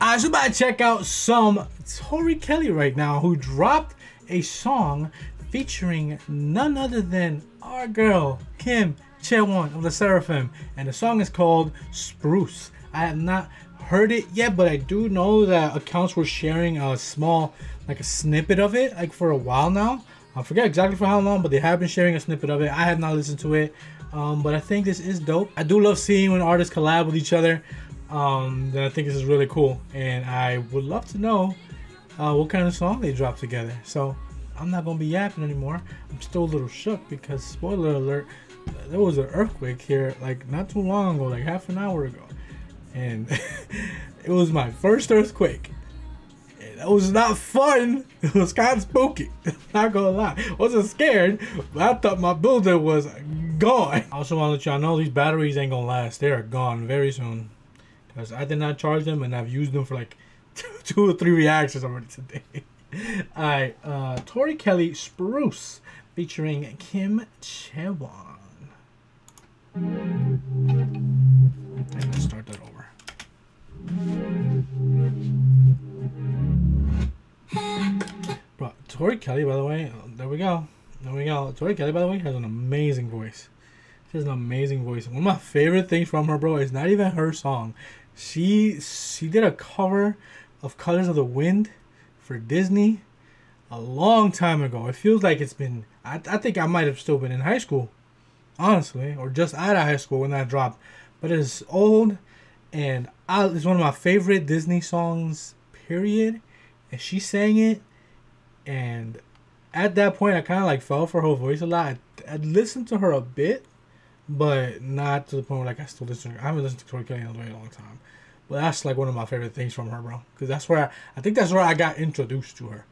I was about to check out some Tori Kelly right now who dropped a song featuring none other than our girl Kim Chaewon of Le Sserafim and the song is called Spruce. I have not heard it yet but I do know that accounts were sharing a small like a snippet of it like for a while now. I forget exactly for how long but they have been sharing a snippet of it. I have not listened to it um, but I think this is dope. I do love seeing when artists collab with each other. Um, I think this is really cool, and I would love to know uh, what kind of song they drop together. So I'm not gonna be yapping anymore. I'm still a little shook because spoiler alert, there was an earthquake here like not too long ago, like half an hour ago, and it was my first earthquake. It was not fun. It was kind of spooky. not gonna lie, I wasn't scared, but I thought my building was I also want to let y'all know these batteries ain't gonna last. They are gone very soon, cause I did not charge them and I've used them for like two or three reactions already today. Alright, uh, Tori Kelly Spruce featuring Kim Chaewon. Let's start that over. Bro, Tori Kelly, by the way, there we go. There we go. Tori Kelly, by the way, has an amazing voice. She has an amazing voice. One of my favorite things from her, bro, is not even her song. She she did a cover of Colors of the Wind for Disney a long time ago. It feels like it's been. I, I think I might have still been in high school honestly, or just out of high school when that dropped. But it's old, and I, it's one of my favorite Disney songs. Period. And she sang it, and at that point, I kind of like fell for her voice a lot. I, I listened to her a bit, but not to the point where like I still listen. To her. I haven't listened to Tori Kelly in a very long time. But that's like one of my favorite things from her, bro. Because that's where I, I think that's where I got introduced to her.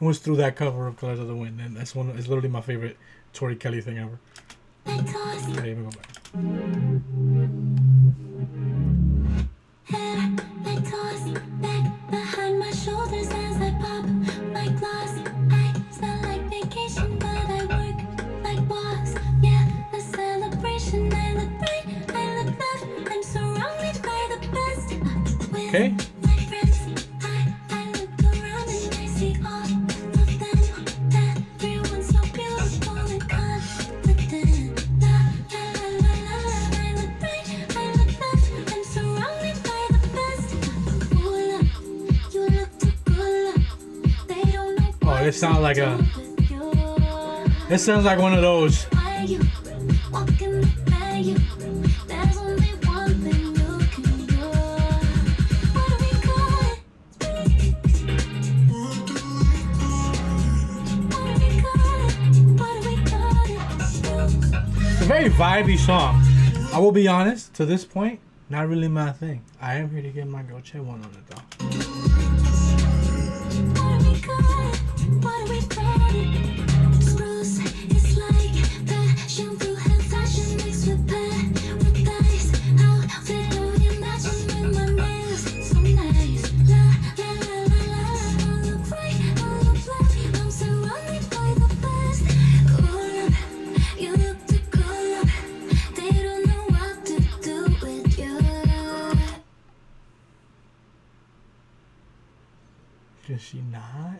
It was through that cover of Colors of the Wind, and that's one. It's literally my favorite Tori Kelly thing ever. Okay, go back. Okay. Oh, it sounds like a. It sounds like one of those. Very vibey song. I will be honest, to this point, not really my thing. I am here to get my girl Chaewon on it though. Can she not?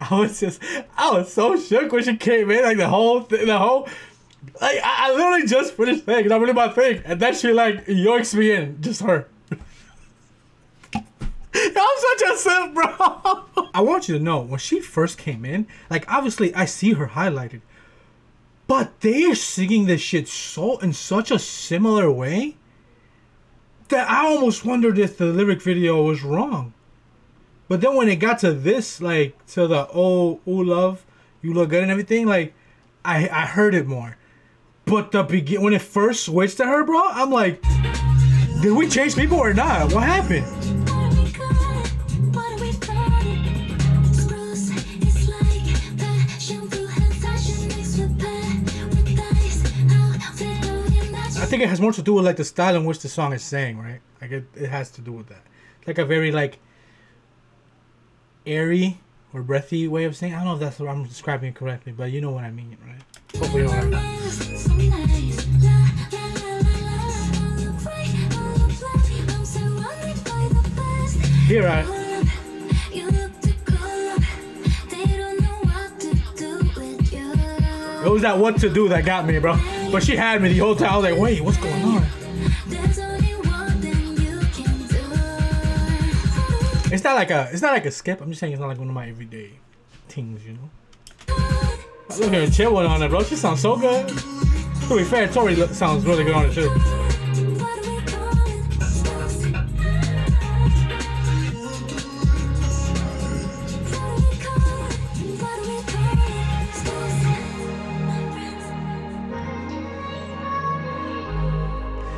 I was just, I was so shook when she came in, like the whole thing, the whole, like I, I literally just finished saying, not really my thing, and then she like yoinks me in, just her. I'm such a simp, bro. I want you to know when she first came in, like obviously I see her highlighted, but they are singing this shit so in such a similar way that I almost wondered if the lyric video was wrong. But then when it got to this, like to the oh, ooh, love, you look good and everything, like I I heard it more. But the begin when it first switched to her, bro, I'm like, Did we change people or not? What happened? I think it has more to do with like the style in which the song is saying, right? Like it, it has to do with that. Like a very like airy or breathy way of saying. I don't know if that's what I'm describing it correctly, but you know what I mean, right? Hopefully you know. Here I. It was that what to do that got me, bro. But she had me the whole time. I was like, wait, what's going on? It's not like a it's not like a skip. I'm just saying it's not like one of my everyday things, you know. Look at her chilling on it, bro. She sounds so good. To be fair, Tori sounds really good on it too.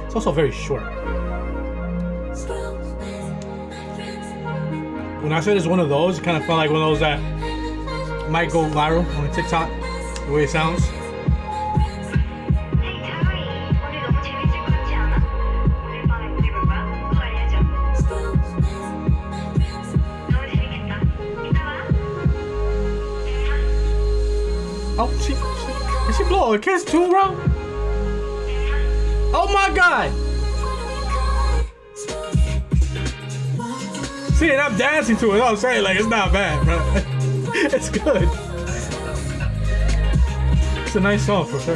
It's also very short. when I said it's one of those, it kind of felt like one of those that might go viral on TikTok, the way it sounds. Oh, she, she, did she blow a kiss too, bro? Oh my god! See, and I'm dancing to it. I'm saying like it's not bad, bro. it's good. It's a nice song for sure.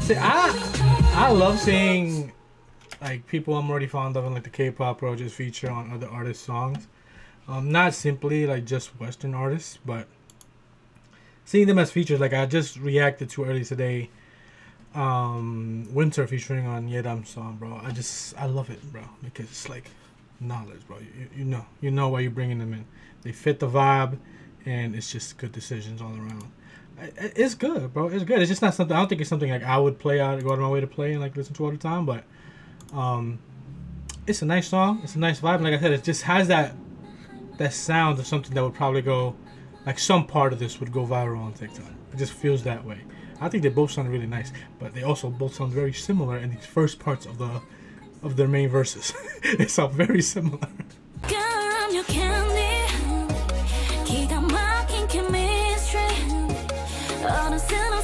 See, I I love seeing like people I'm already fond of in like the K-pop or just feature on other artists' songs. Um, not simply like just Western artists, but seeing them as features. Like I just reacted to earlier today, um, Winter featuring on Yedam song, bro. I just I love it, bro, because it's like knowledge, bro. You, you know you know why you're bringing them in. They fit the vibe, and it's just good decisions all around. It's good, bro. It's good. It's just not something. I don't think it's something like I would play out, go out of my way to play and like listen to all the time. But um, it's a nice song. It's a nice vibe. And like I said, it just has that that sound of something that would probably go, like some part of this would go viral on TikTok. It just feels that way. I think they both sound really nice, but they also both sound very similar in these first parts of the of their main verses. they sound very similar. I'm